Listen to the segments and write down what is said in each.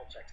all checks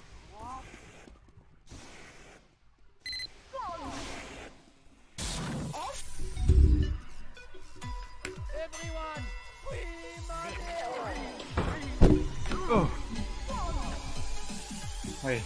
어. 하이.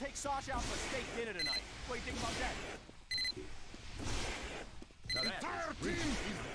Take Sasha out for steak dinner tonight. What do you think about that? Now that Entire team is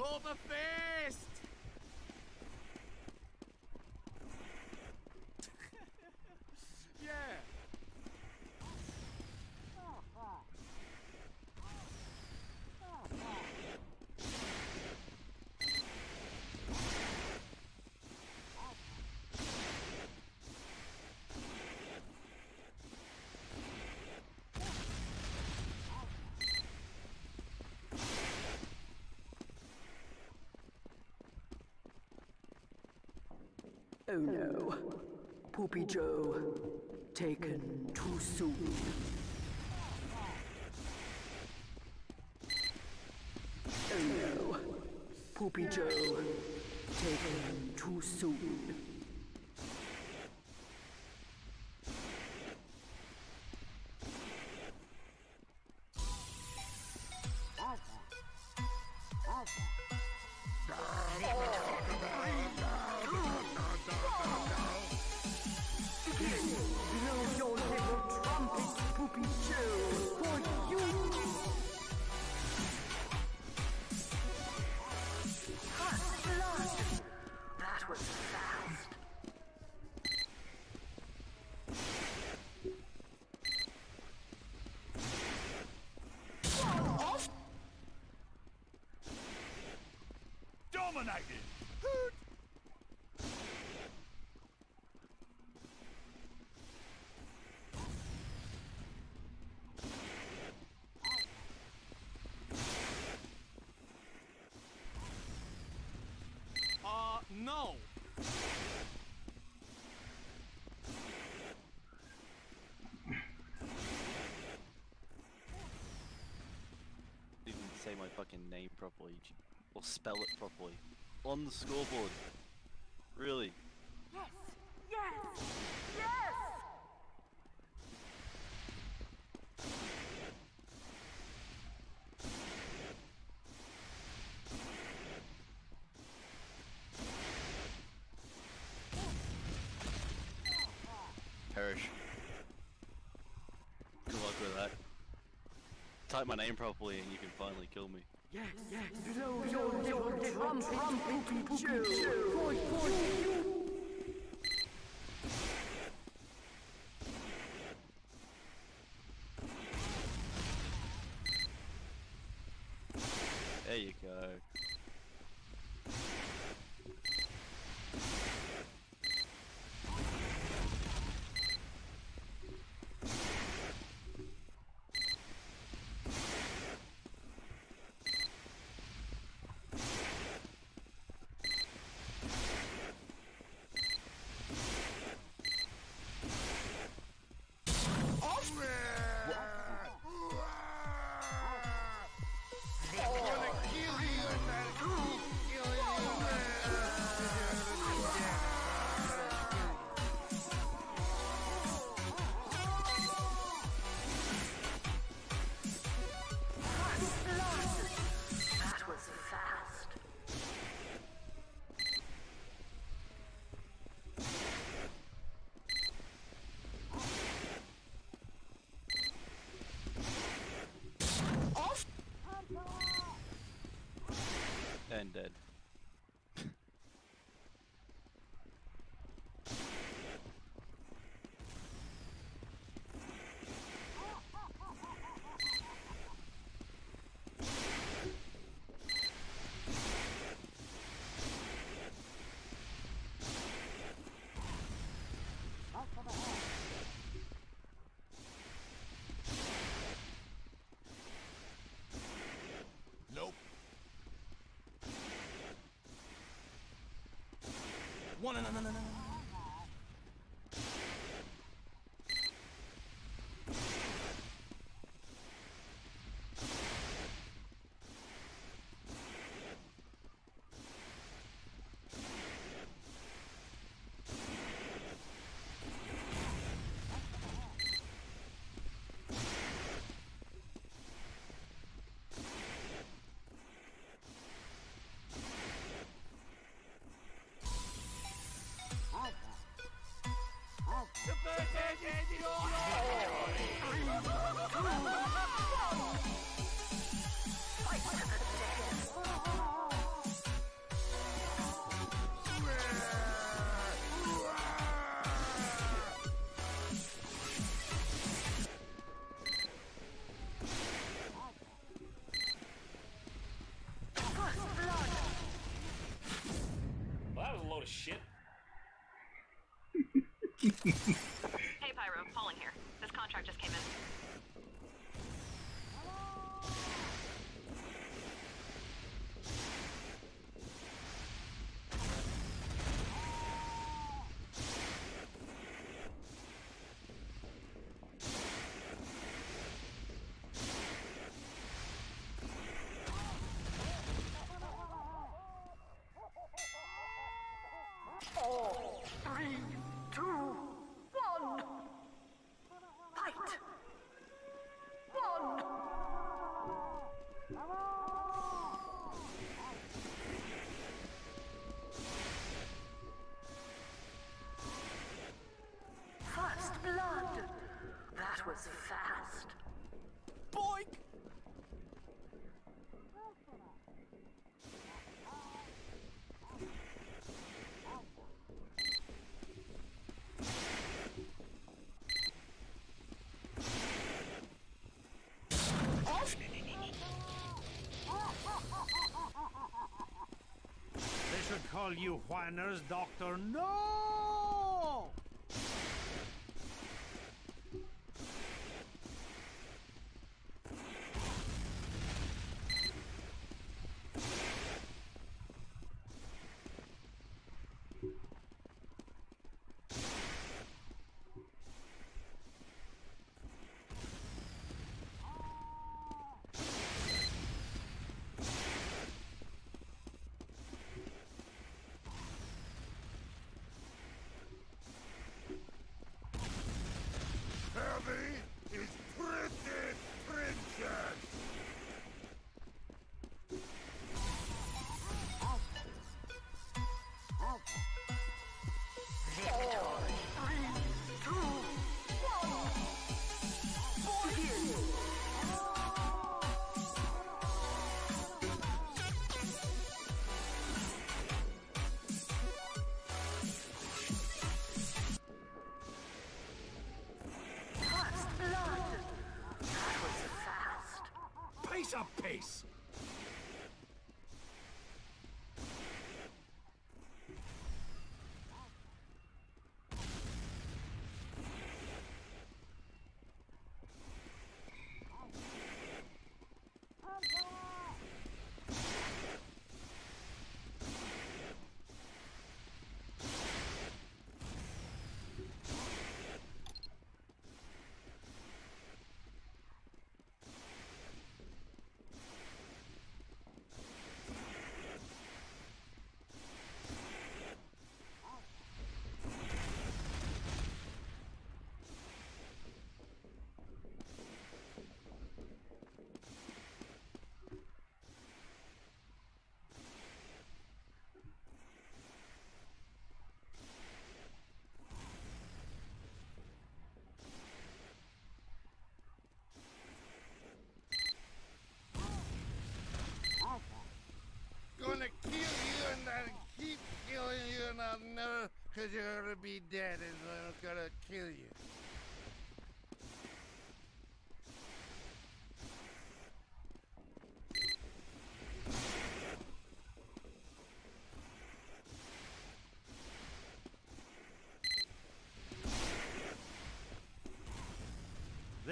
Oktoberfest! yeah. Oh no. Poopy Joe. Taken too soon. Oh no. Poopy Joe. Taken too soon. my fucking name properly, or spell it properly, on the scoreboard. Really? Yes! Yes! Yes! Perish. Good luck with that. Type my name properly and you finally kill me. Yes, yes. Blow your little trumpet, Poopy Joe. For, for you. There One, no, no, no, no, no. Well, that was a load of shit. Three, two, Call you whiners, Doctor. No! up pace.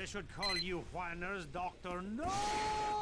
should call you whiners, doctor. No!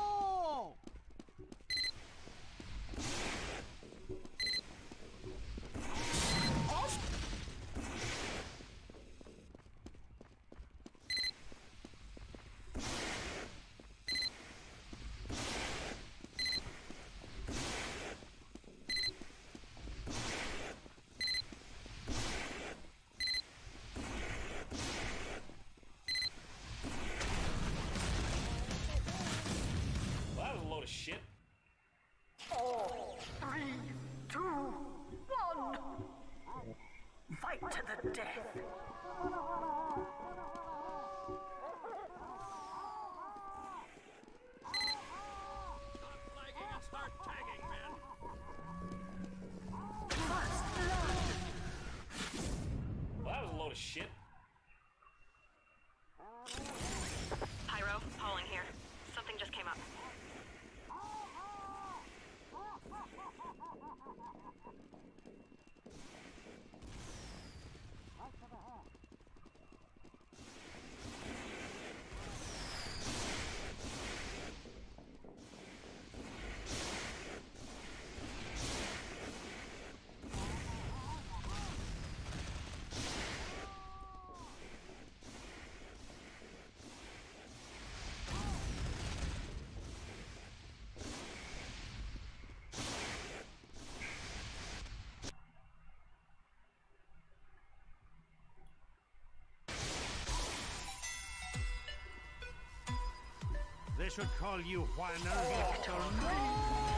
They should call you Juan Victor.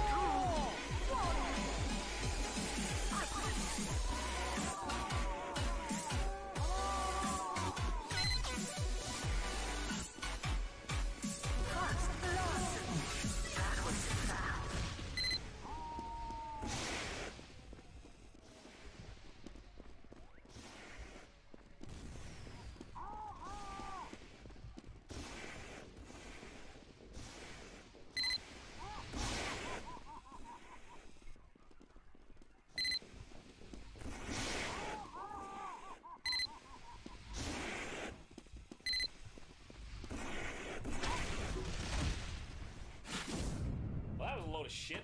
shit.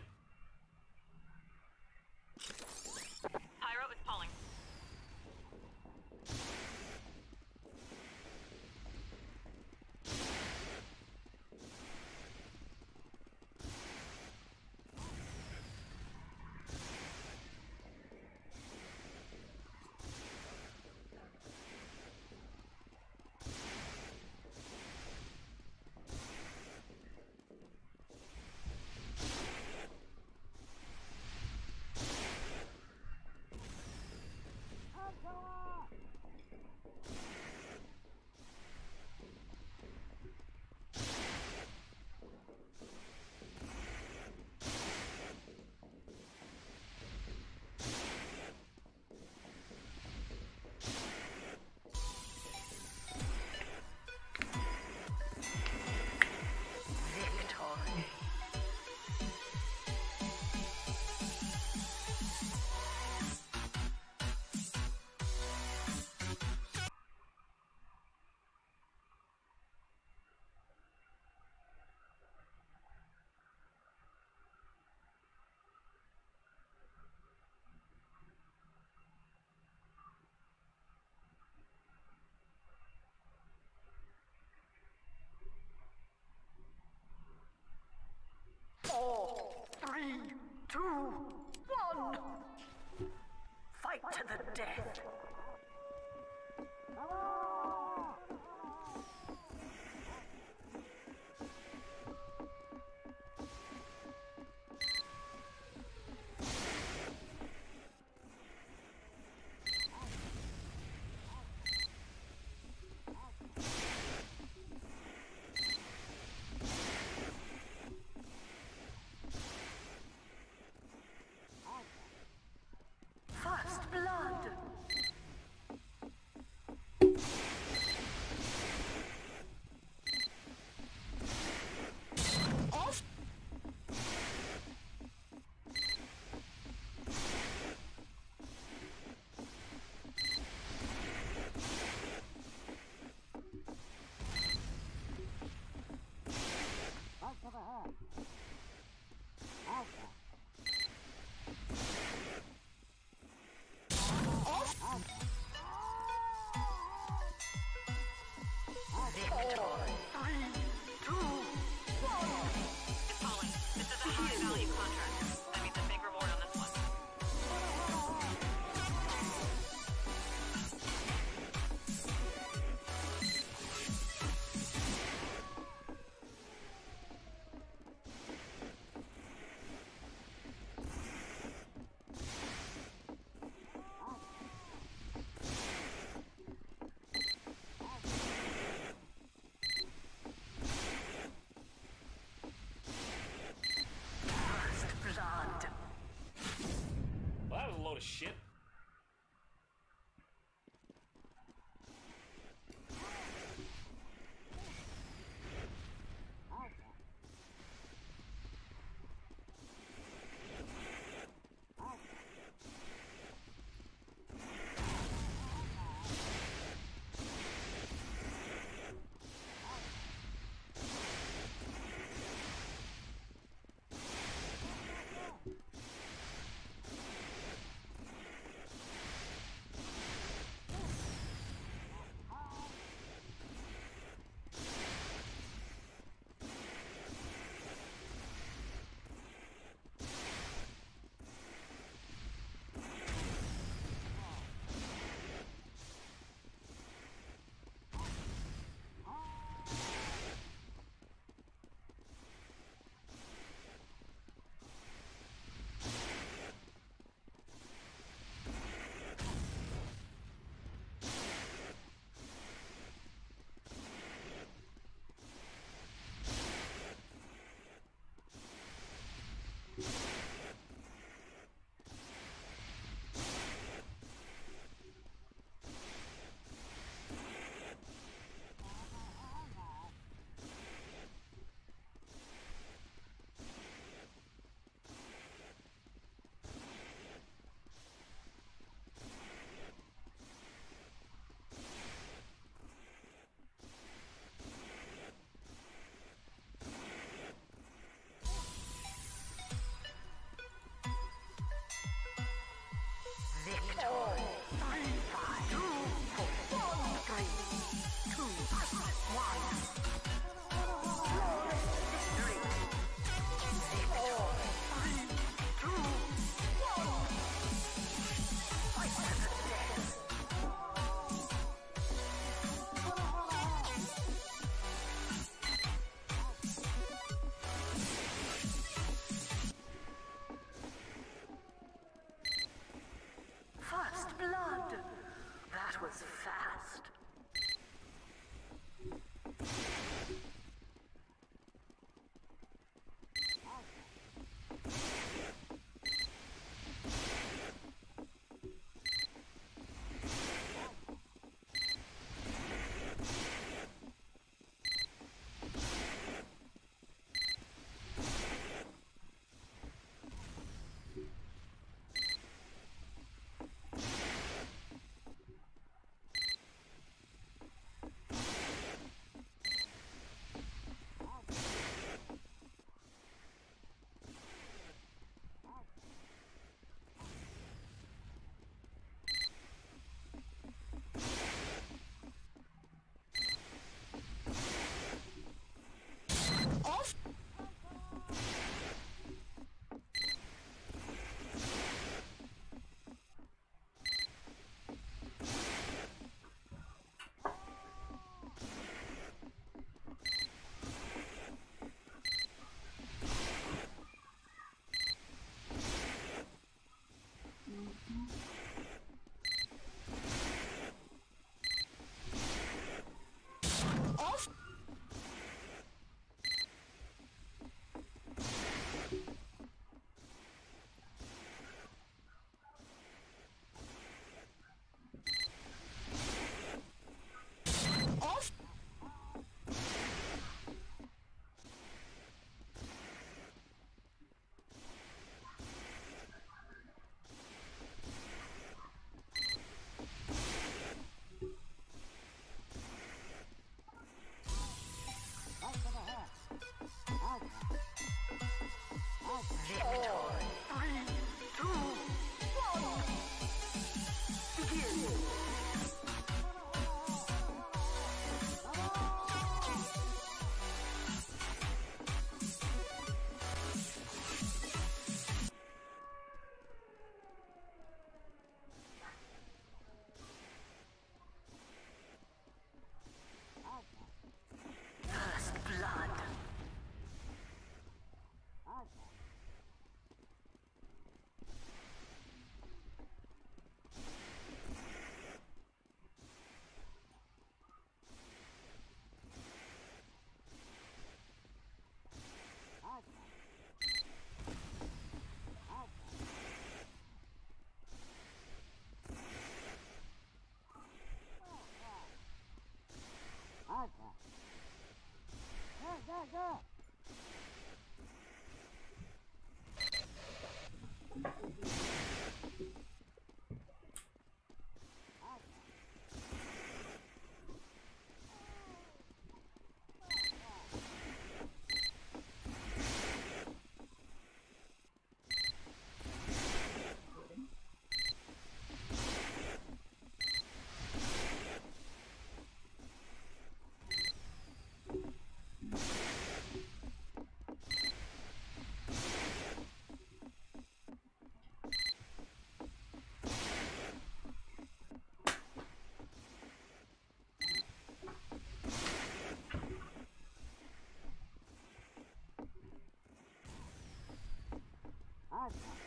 God.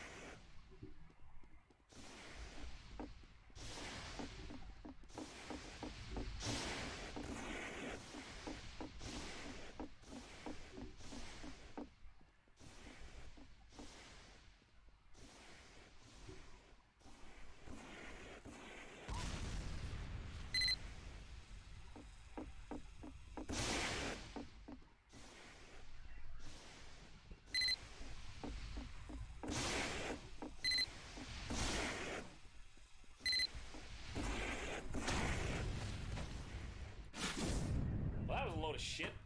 shit.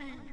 free.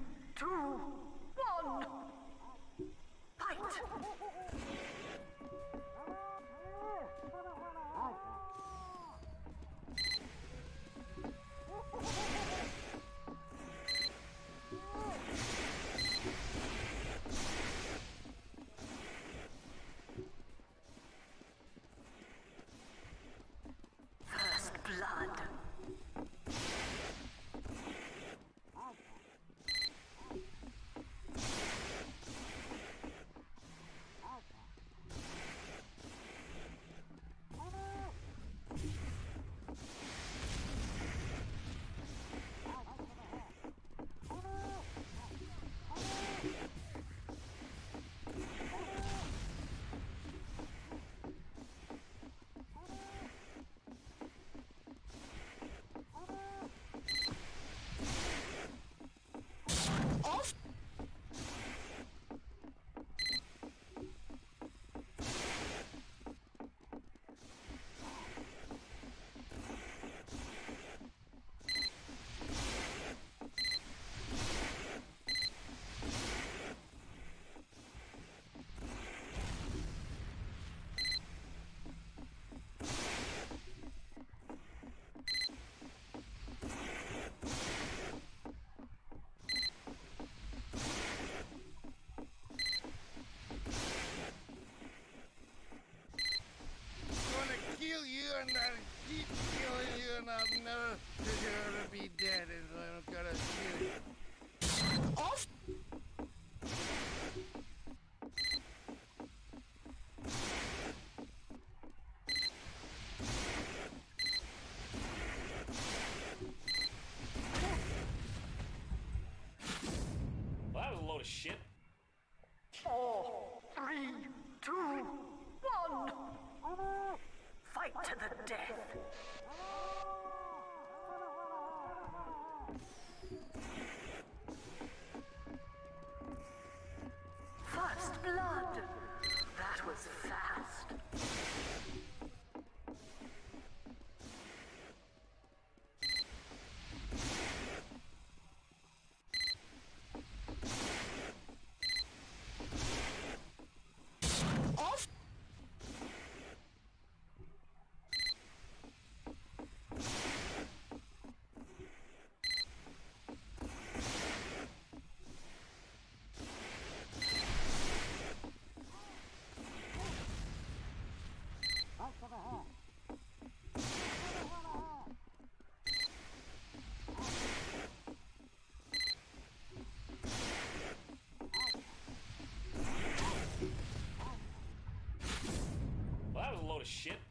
ship Well,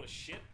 load of shit.